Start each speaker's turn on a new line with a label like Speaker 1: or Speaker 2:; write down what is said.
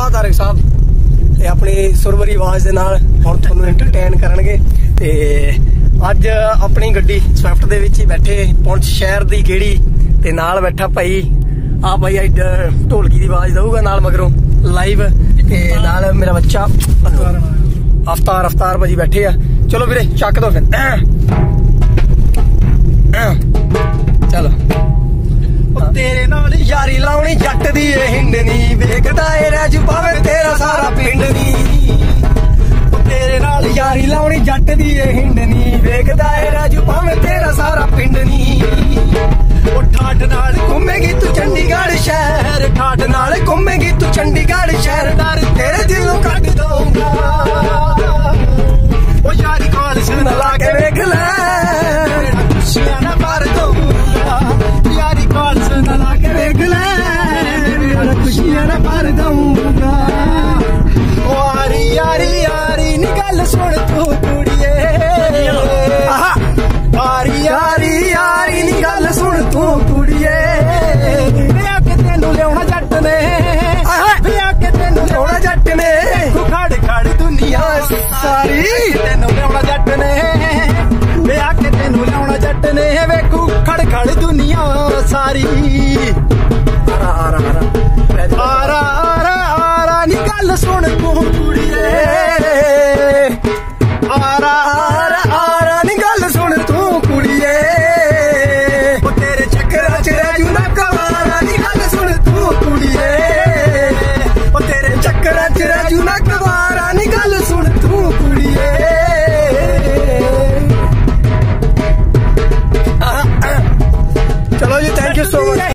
Speaker 1: ਵਾਹਦਾਰੇ ਸਾਹਿਬ ਤੇ ਆਪਣੀ ਸੁਰਵਰੀ ਆਵਾਜ਼ ਦੇ ਨਾਲ ਹੁਣ ਤੁਹਾਨੂੰ ਐਂਟਰਟੇਨ ਕਰਨਗੇ ਤੇ ਅੱਜ ਆਪਣੀ ਗੱਡੀ ਸਵਿਫਟ ਦੇ ਵਿੱਚ ਹੀ ਬੈਠੇ ਪੁੰਛ ਸ਼ਹਿਰ ਦੀ ਗੇੜੀ ਤੇ ਨਾਲ ਬੈਠਾ ਭਾਈ। ਆ ਭਾਈ ਇੱਧਰ ਢੋਲਕੀ ਦੀ ਆਵਾਜ਼ ਦਊਗਾ ਨਾਲ ਮਗਰੋਂ ਲਾਈਵ ਤੇ ਨਾਲ ਮੇਰਾ ਬੱਚਾ ਅਫਤਾਰ ਅਫਤਾਰ ਭਾਜੀ ਬੈਠੇ ਆ। ਚਲੋ ਵੀਰੇ, ਚੱਕ ਦੋ ਫਿਰ। ਚਲੋ। ਉਹ ਤੇਰੇ ਨਾਲ ਯਾਰੀ ਲਾਉਣੀ ਜੱਟ ਦੀ ਇਹ ਹਿੰਡ ਨਹੀਂ ਵੇਖਦਾ ਏ ਰਾਜੂ ਭਾਵੇਂ ਤੇਰਾ ਸਾਰਾ ਪਿੰਡ ਨੀ। ਉਹ ਤੇਰੇ ਨਾਲ ਯਾਰੀ ਲਾਉਣੀ ਜੱਟ ਦੀ ਇਹ ਹਿੰਡ ਵੇਖਦਾ ਏ ਰਾਜੂ ਭਾਵੇਂ ਤੇਰਾ ਸਾਰਾ ਪਿੰਡ ਨੀ। ਉਹ ਠਾਠ ਨਾਲ ਘੁੰਮੇਗੀ ਤੂੰ ਚੰਡੀਗੜ੍ਹ ਸ਼ਹਿਰ। ਠਾਠ ਨਾਲ ਘੁੰਮੇਗੀ ਤੂੰ ਚੰਡੀਗੜ੍ਹ ਸ਼ਹਿਰ। ਡਰ ਤੇਰੇ ਦਿਲੋਂ ਕੱਢ ਦਊਂਗਾ। ਉਹ ਯਾਰੀ ਕਾਲ ਸੁਣ ਲਾ ਕੇ ਵੇਖ ਲੈ। ਭਰ ਦਊਂਗਾ। ਉਹ ਆਰੀ ਯਾਰੀ ਯਾਰੀ ਨੀ ਗੱਲ ਸੁਣ ਤੂੰ ਕੁੜੀਏ। ਆਹਾ। ਆਰੀ ਯਾਰੀ ਯਾਰੀ ਨੀ ਗੱਲ ਸੁਣ ਤੂੰ ਕੁੜੀਏ। ਵਿਆਹ ਕੇ ਤੈਨੂੰ ਲਿਆਉਣਾ ਜੱਟ ਨੇ। ਵਿਆਹ ਕੇ ਤੈਨੂੰ ਲਿਆਉਣਾ ਜੱਟ ਨੇ। ਖੜ ਖੜ ਦੁਨੀਆ ਸਾਰੀ। ਤੈਨੂੰ ਲਿਆਉਣਾ ਜੱਟ ਨੇ। ਵਿਆਹ ਕੇ ਤੈਨੂੰ ਲਿਆਉਣਾ ਜੱਟ ਨੇ। ਵੇਖੂ ਖੜ ਖੜ ਦੁਨੀਆ ਸਾਰੀ। ਹੁਣ ਤੂੰ ਕੁੜੀਏ ਆਰਾ